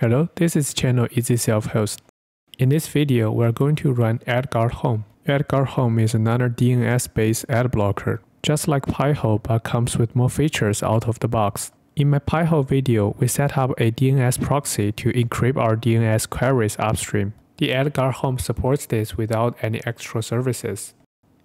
Hello, this is channel Easy Self Host. In this video, we're going to run AdGuard Home. AdGuard Home is another DNS-based ad blocker, just like Pi-hole but comes with more features out of the box. In my Pi-hole video, we set up a DNS proxy to encrypt our DNS queries upstream. The AdGuard Home supports this without any extra services.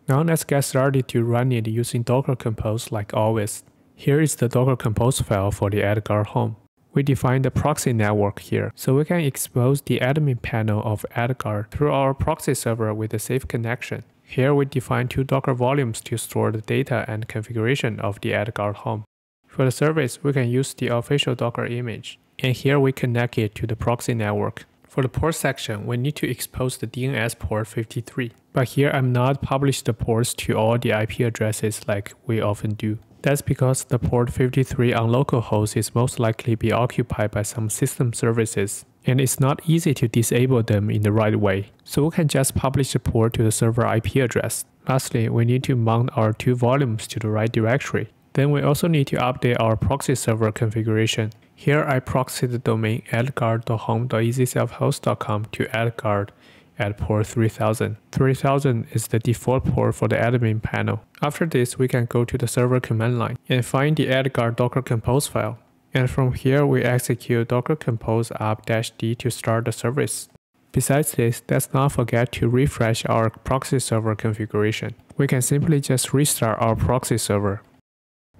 Now let's get started to run it using Docker Compose like always. Here is the Docker Compose file for the AdGuard Home. We define the proxy network here, so we can expose the admin panel of AdGuard through our proxy server with a safe connection. Here we define two Docker volumes to store the data and configuration of the AdGuard home. For the service, we can use the official Docker image, and here we connect it to the proxy network. For the port section, we need to expose the DNS port 53, but here I'm not publish the ports to all the IP addresses like we often do. That's because the port 53 on localhost is most likely be occupied by some system services, and it's not easy to disable them in the right way. So we can just publish the port to the server IP address. Lastly, we need to mount our two volumes to the right directory. Then we also need to update our proxy server configuration. Here I proxy the domain adguard.home.easyselfhost.com to adguard at port 3000. 3000 is the default port for the admin panel. After this, we can go to the server command line and find the AdGuard docker compose file. And from here, we execute docker compose up -d to start the service. Besides this, let's not forget to refresh our proxy server configuration. We can simply just restart our proxy server.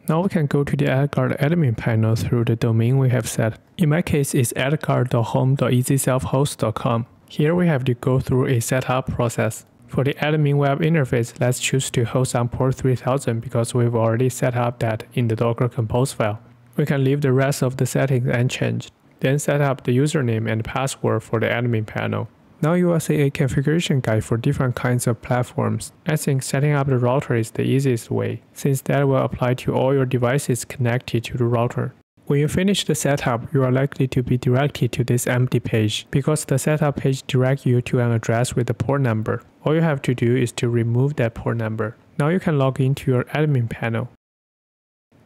Now we can go to the AdGuard admin panel through the domain we have set. In my case, it's adguard.home.easyselfhost.com. Here we have to go through a setup process. For the admin web interface, let's choose to host on port 3000 because we've already set up that in the Docker Compose file. We can leave the rest of the settings unchanged. Then set up the username and password for the admin panel. Now you will see a configuration guide for different kinds of platforms. I think setting up the router is the easiest way, since that will apply to all your devices connected to the router. When you finish the setup, you are likely to be directed to this empty page because the setup page directs you to an address with a port number. All you have to do is to remove that port number. Now you can log into your admin panel.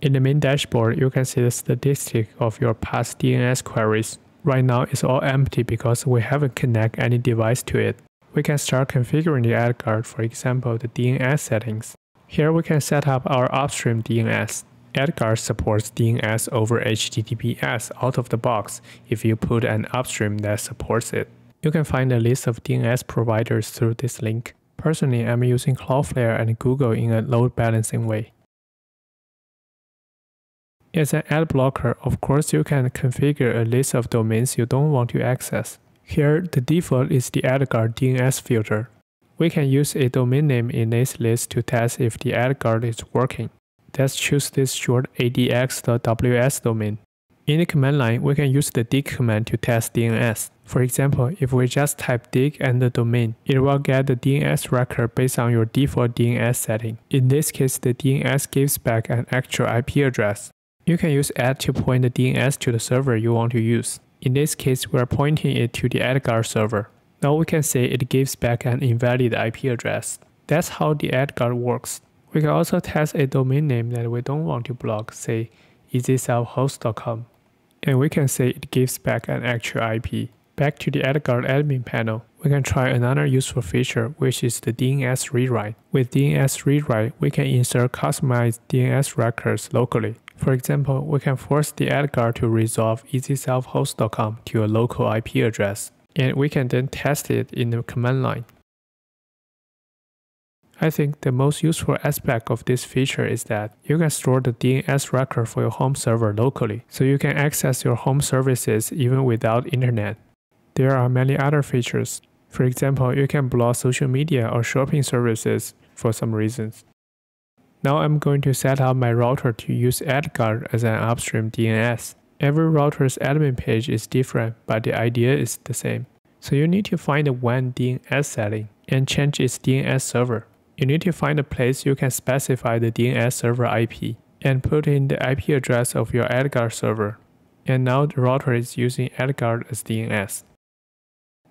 In the main dashboard, you can see the statistic of your past DNS queries. Right now, it's all empty because we haven't connected any device to it. We can start configuring the AdGuard, for example, the DNS settings. Here we can set up our upstream DNS. AdGuard supports DNS over HTTPS out of the box if you put an upstream that supports it. You can find a list of DNS providers through this link. Personally, I'm using Cloudflare and Google in a load balancing way. As an ad blocker, of course you can configure a list of domains you don't want to access. Here, the default is the AdGuard DNS filter. We can use a domain name in this list to test if the AdGuard is working. Let's choose this short adx.ws domain. In the command line, we can use the dig command to test DNS. For example, if we just type dig and the domain, it will get the DNS record based on your default DNS setting. In this case, the DNS gives back an actual IP address. You can use add to point the DNS to the server you want to use. In this case, we are pointing it to the AdGuard server. Now we can say it gives back an invalid IP address. That's how the AdGuard works. We can also test a domain name that we don't want to block, say easyselfhost.com. And we can say it gives back an actual IP. Back to the AdGuard admin panel, we can try another useful feature, which is the DNS rewrite. With DNS rewrite, we can insert customized DNS records locally. For example, we can force the AdGuard to resolve easyselfhost.com to a local IP address, and we can then test it in the command line. I think the most useful aspect of this feature is that you can store the DNS record for your home server locally, so you can access your home services even without internet. There are many other features. For example, you can block social media or shopping services for some reasons. Now I'm going to set up my router to use AdGuard as an upstream DNS. Every router's admin page is different, but the idea is the same. So you need to find the WAN DNS setting and change its DNS server you need to find a place you can specify the DNS server IP and put in the IP address of your AdGuard server. And now the router is using AdGuard as DNS.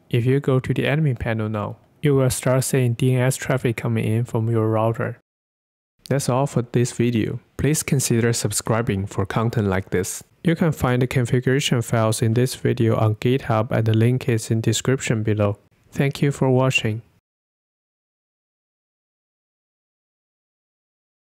If you go to the admin panel now, you will start seeing DNS traffic coming in from your router. That's all for this video. Please consider subscribing for content like this. You can find the configuration files in this video on GitHub and the link is in description below. Thank you for watching.